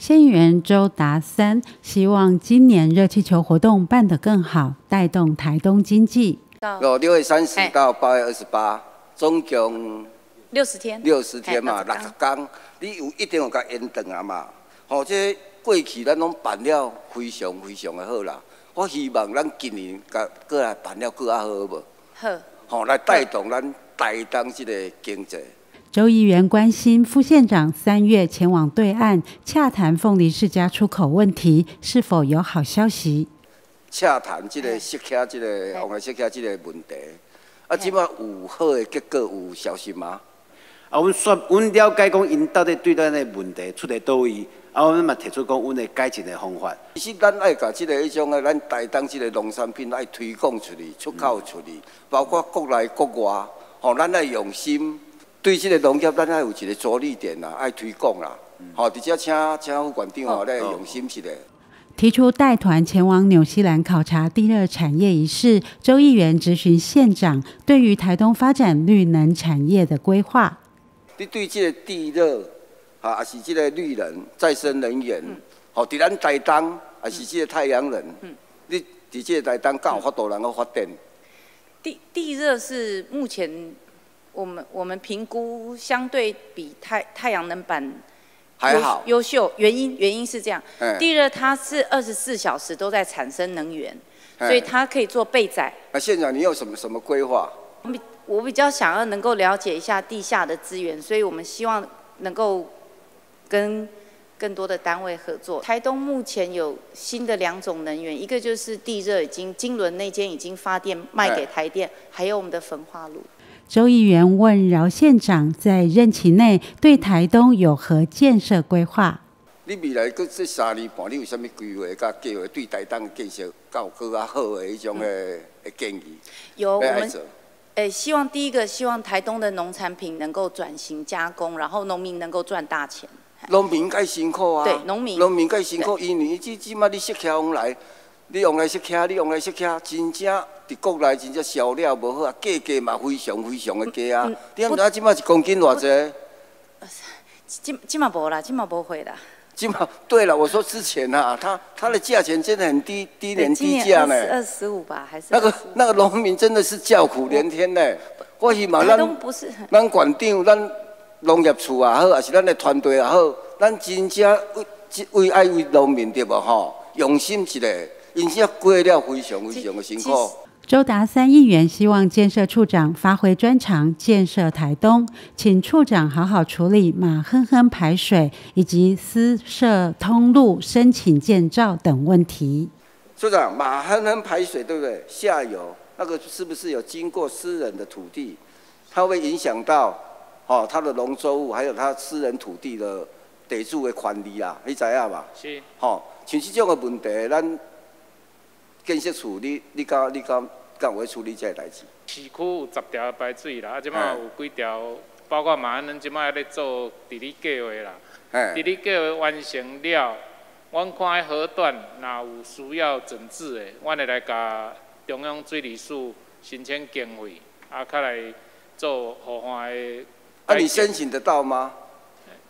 县议员周达三希望今年热气球活动办得更好，带动台东经济。哦，六月三十到八月二十八，总共六十天，六十天嘛，六十天，你有一定有甲延长啊嘛。吼，这过去咱拢办了非常非常的好啦。我希望咱今年甲过来办了更较好无？好，吼，来带动咱台东这个经济。周议员关心副县长三月前往对岸洽谈凤梨世家出口问题，是否有好消息？洽谈这个食客这个往来食客这个问题，啊，即摆有好的结果，有消息吗？啊，阮说，阮了解讲，因到底对咱的问题出在倒位，啊，阮嘛提出讲，阮的改进的方法。其实咱爱甲这个迄种的，咱台东这个农产品爱推广出去，出口出去，包括国内国外，吼，咱爱用心。对这个农业，咱爱有一个着力点啦，爱推广啦。好，直接请请副馆长哦来用心一下。提出带团前往纽西兰考察地热产业一事，周议员质询县长对于台东发展绿能产业的规划。你对这个地热啊，也是这个绿能再生能源，好，伫咱台东也是这个太阳能，嗯你伫这个台东刚有法度能够发电。地地热是目前。我们我们评估相对比太太阳能板还好优秀，原因原因是这样，地热它是二十四小时都在产生能源，所以它可以做备载。那县长，你有什么什么规划？我比较想要能够了解一下地下的资源，所以我们希望能够跟更多的单位合作。台东目前有新的两种能源，一个就是地热，已经金轮那间已经发电卖给台电，还有我们的焚化炉。周议员问饶县长，在任期内对台东有何建设规划？你未来这三年半，你有啥物规划？甲计划对台东建设较更加好的一种的建议？有我们，诶，希望第一个，希望台东的农产品能够转型加工，然后农民能够赚大钱。农民该辛苦啊！对，农民，农民该辛苦，因为即即马你适客往来。你用来食客，你用来食客，真正伫国内真正销量无好啊，价格嘛非常非常的低啊。你毋知影即马一公斤偌济？今今嘛无啦，今嘛无货啦。今嘛对了，我说之前啊，它它的价钱真的很低，低廉低价呢。二十五吧，还是？那个那个农民真的是叫苦连天呢。我希望咱咱馆长，咱农业处也好，还是咱的团队也好，咱真正为为爱为农民对无吼，用心一下。因此过了非常非常的辛苦。周达三议员希望建设处长发挥专长，建设台东，请处长好好处理马哼哼排水以及私设通路申请建造等问题。处长，马哼哼排水对不对？下游那个是不是有经过私人的土地？它会影响到哦，它的农作物，还有它私人土地的地主的权利啊？你知影吧？是。吼，像这种的问题，咱。建设处，你你敢你敢敢会处理这代志？市区有十条排水啦，啊，即摆有几条，包括马鞍，即摆还咧做地理计划啦。地理计划完成了，阮看河段若有需要整治的，阮会来甲中央水利署申请经费，啊，较来做河岸的。啊，你申请得到吗？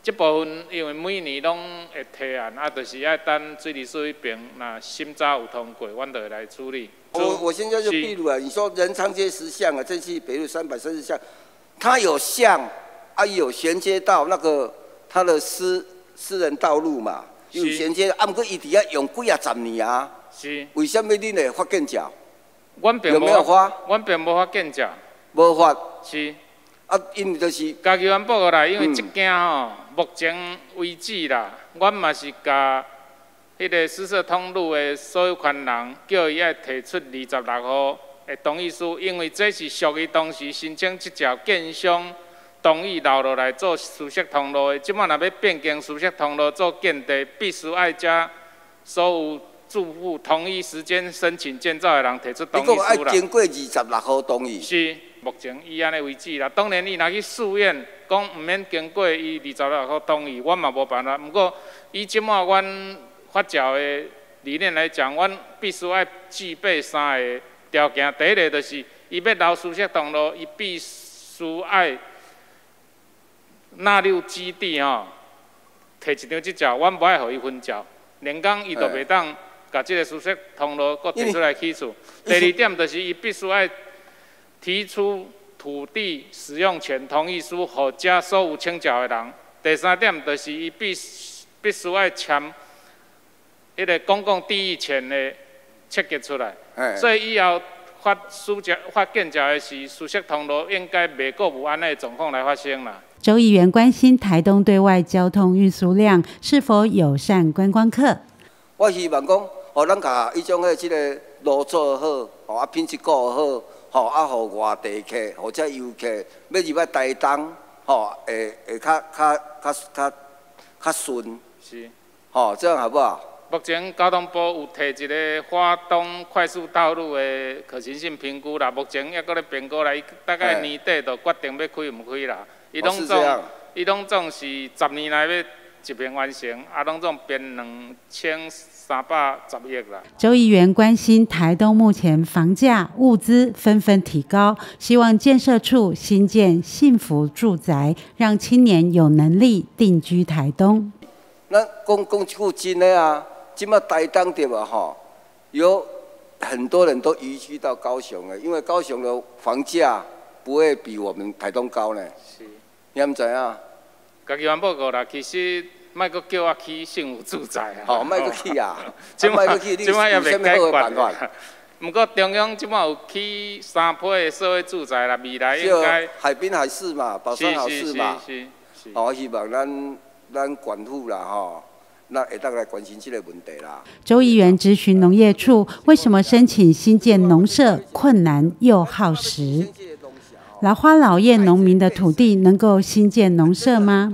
这部分因为每年拢会提案，啊，就是要等水利署那边那审查有通过，阮就会来处理。我我现在就比如啊，你说仁昌街十巷啊，这是北路三百三十巷，它有巷啊，有衔接到那个它的私私人道路嘛，有衔接，啊，不过伊底下用几啊十年啊，是。为什么恁会发建脚？有没有发？阮并无发建脚。无发。是。啊，因就是。家己阮报过来，因为即件吼。目前为止啦，阮嘛是甲迄个施设通路的所有权人，叫伊爱提出二十六号的同意书，因为这是属于当时申请即条建商同意留落来做私设通路的。即摆若要变更私设通路做建地，必须爱加所有住户同一时间申请建造的人提出同意书啦。经过二十六号同意？是。目前以安尼为止啦，当然伊若去诉愿，讲毋免经过伊二十六号同意，我嘛无办法。毋过以即满阮发教的理念来讲，阮必须爱具备三个条件。第一个就是伊要留私设通路，伊必须爱纳入基地吼，摕一张即照，阮无爱互伊分照，连讲伊都袂当甲即个舒适通路搁提出来起诉。第二点就是伊必须爱提出土地使用权同意书，互遮所有请缴的人。第三点就是伊必必须爱签迄个公共地域权的切结出来。所以以后发书照、发建照的是舒适通路，应该袂过有安尼状况来发生啦。周议员关心台东对外交通运输量是否友善观光客。我希望讲，哦，咱甲伊种个即个路做好，哦啊品质顾好，吼啊，互外地客或者游客要入来台东，吼会会较较较较较顺。是。吼，这样好不好？目前交通部有提一个花东快速道路的可行性评估啦，目前也搁咧评估啦，伊大概年底就决定要开毋开啦。伊拢总，伊拢总是十年内要一遍完成，啊，拢总编两千三百十亿啦。周议员关心台东目前房价、物资纷纷提高，希望建设处新建幸福住宅，让青年有能力定居台东。那讲讲一句真的啊，即马台东对吧？吼，有很多人都移居到高雄了，因为高雄的房价不会比我们台东高呢。是。你毋知影？家己完报告啦，其实莫阁叫我去幸福住宅啊。好，莫阁去啊！即摆去，即摆也未解决。毋过中央即摆有起三批的社会住宅啦，未来应该。海滨海事嘛，宝山好事嘛。是是是。我希望咱咱管府啦，吼，那会当来关心这个问题啦。周议员咨询农业处，为什么申请新建农舍困难又耗时？老花老叶农民的土地能够新建农舍吗？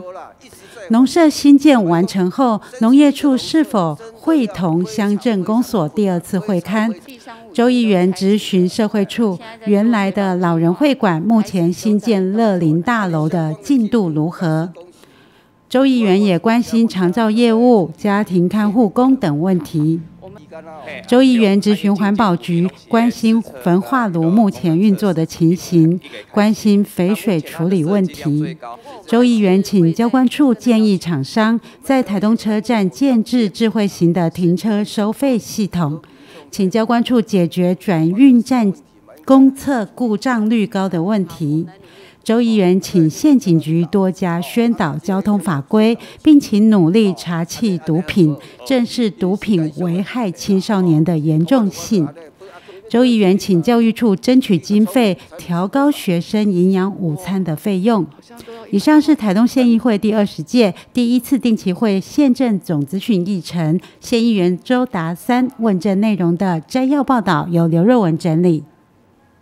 农舍新建完成后，农业处是否会同乡镇公所第二次会勘？周议员咨询社会处，原来的老人会馆目前新建乐林大楼的进度如何？周议员也关心长照业务、家庭看护工等问题。周议员咨询环保局，关心焚化炉目前运作的情形，关心肥水处理问题。周议员请交关处建议厂商在台东车站建置智慧型的停车收费系统，请交关处解决转运站公厕故障率高的问题。周议员请县警局多加宣导交通法规，并请努力查缉毒品，正视毒品危害青少年的严重性。周议员请教育处争取经费，调高学生营养午餐的费用。以上是台东县议会第二十届第一次定期会县政总资讯议程，县议员周达三问政内容的摘要报道，由刘若文整理。